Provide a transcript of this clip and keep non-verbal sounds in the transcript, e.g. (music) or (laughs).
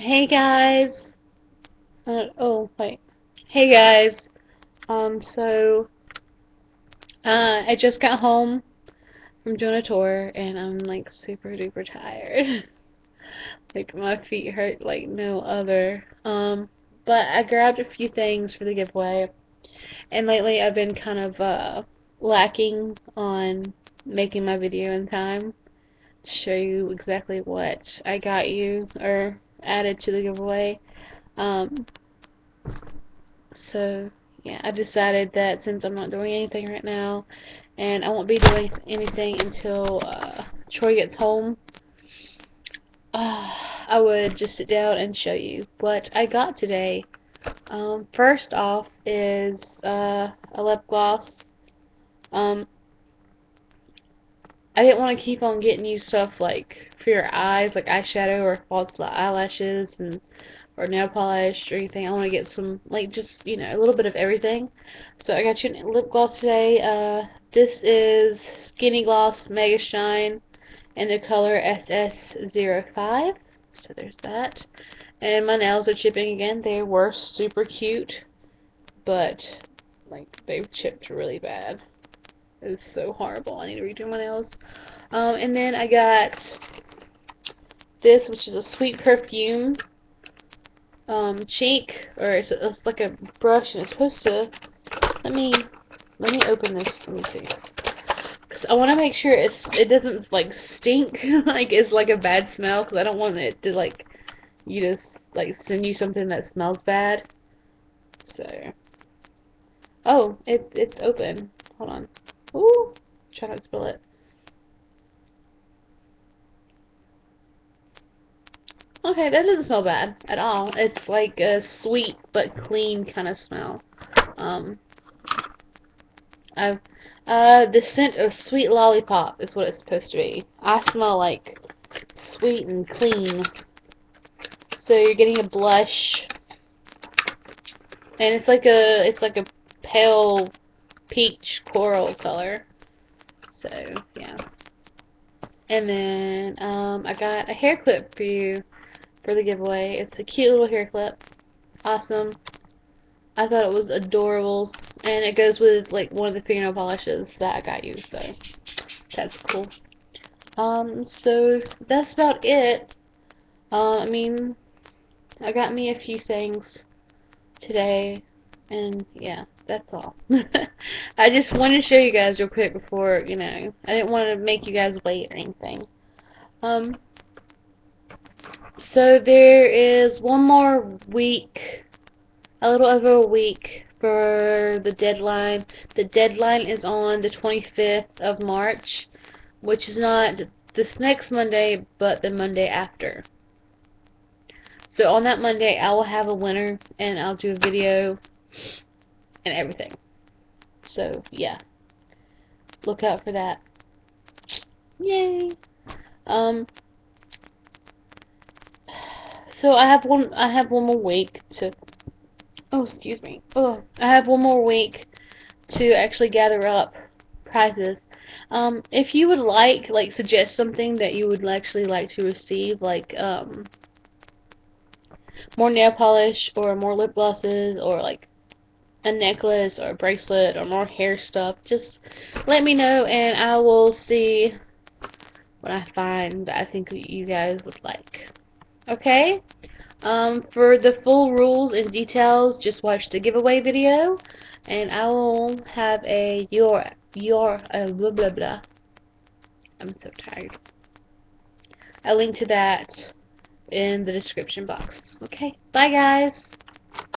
Hey guys. Uh, oh wait. Hey guys. Um. So. Uh. I just got home from doing a tour, and I'm like super duper tired. (laughs) like my feet hurt like no other. Um. But I grabbed a few things for the giveaway, and lately I've been kind of uh lacking on making my video in time to show you exactly what I got you or added to the giveaway. Um, so yeah, I decided that since I'm not doing anything right now, and I won't be doing anything until uh, Troy gets home, uh, I would just sit down and show you what I got today. Um, first off is uh, a lip gloss. Um, I didn't want to keep on getting you stuff like for your eyes, like eyeshadow or false eyelashes and or nail polish or anything. I want to get some like just you know a little bit of everything. So I got you a lip gloss today. Uh, this is Skinny Gloss Mega Shine in the color SS05. So there's that. And my nails are chipping again. They were super cute, but like they've chipped really bad. It's so horrible. I need to redo my nails. Um, and then I got this, which is a sweet perfume um, cheek, or it's, it's like a brush, and it's supposed to. Let me let me open this. Let me see. Cause I want to make sure it's it doesn't like stink, (laughs) like it's like a bad smell. Cause I don't want it to like you just like send you something that smells bad. So. Oh, it it's open. Hold on. Ooh, try not to spill it. Okay, that doesn't smell bad at all. It's like a sweet but clean kind of smell. Um, I've, uh, the scent of sweet lollipop is what it's supposed to be. I smell like sweet and clean. So you're getting a blush, and it's like a, it's like a pale peach coral color. So, yeah. And then, um, I got a hair clip for you for the giveaway. It's a cute little hair clip. Awesome. I thought it was adorable. And it goes with, like, one of the fingernail polishes that I got you, so that's cool. Um, so that's about it. Uh, I mean, I got me a few things today, and yeah that's all. (laughs) I just wanted to show you guys real quick before, you know, I didn't want to make you guys wait or anything. Um, so there is one more week, a little over a week for the deadline. The deadline is on the 25th of March, which is not this next Monday, but the Monday after. So on that Monday, I will have a winner, and I'll do a video and everything. So, yeah. Look out for that. Yay! Um, so I have one, I have one more week to, oh, excuse me. Oh, I have one more week to actually gather up prizes. Um, if you would like, like, suggest something that you would actually like to receive, like, um, more nail polish, or more lip glosses, or, like, a necklace or a bracelet or more hair stuff, just let me know and I will see what I find that I think you guys would like. Okay? Um, for the full rules and details, just watch the giveaway video and I will have a your your uh, blah blah blah. I'm so tired. A link to that in the description box. Okay, bye guys.